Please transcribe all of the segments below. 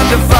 wonderful.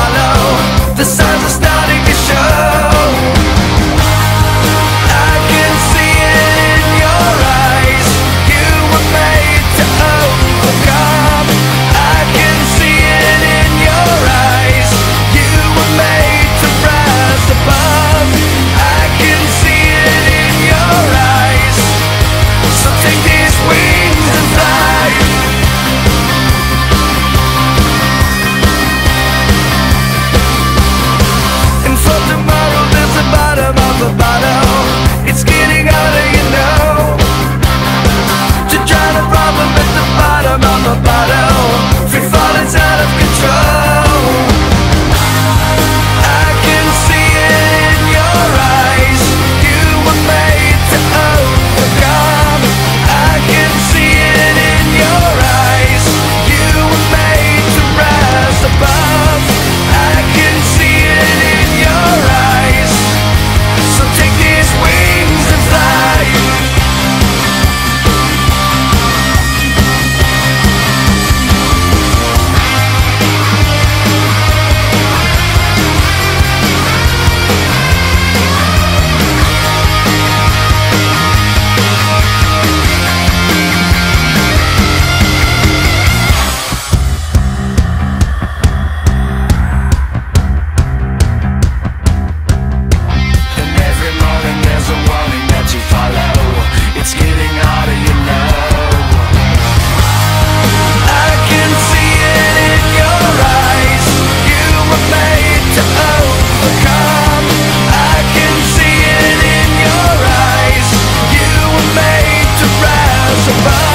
survive